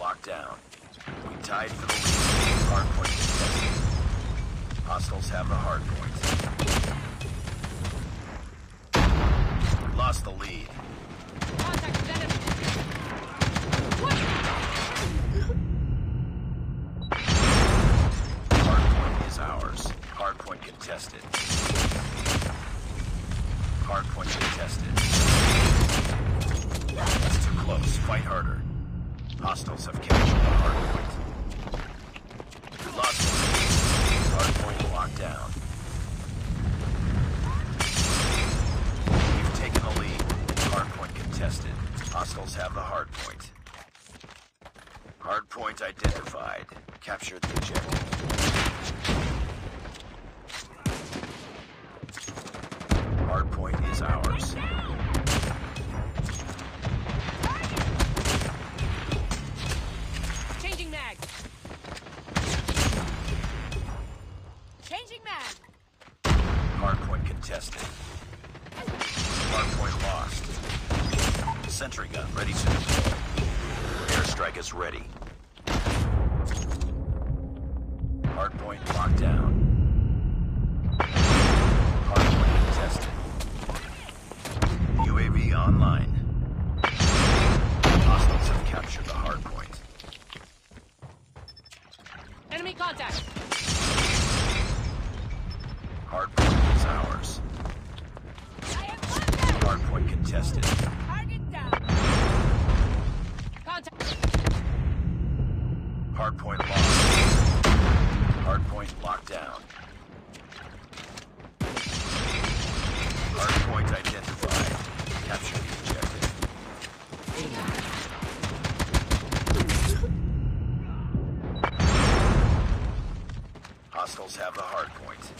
locked down. We tied for the. Hardpoint contested. Hostiles have the hardpoint. We lost the lead. Contact ours. Hardpoint contested. Hardpoint contested. That's too close. Fight harder. Hostiles have captured the hardpoint. Lost. Hardpoint locked down. We've taken the lead. Hardpoint contested. Hostiles have the hardpoint. Hardpoint identified. Captured the objective. Hardpoint is ours. Hardpoint contested. Hardpoint lost. Sentry gun ready to deploy. Airstrike is ready. Hardpoint locked down. Hardpoint contested. UAV online. Hostiles have captured the hardpoint. Enemy contact. Hardpoint ours. Have. Hardpoint contested. Target down. Contact. Hardpoint lost. Hardpoint locked down. Hardpoint identified. Capture the objective. Hostiles have the hardpoint.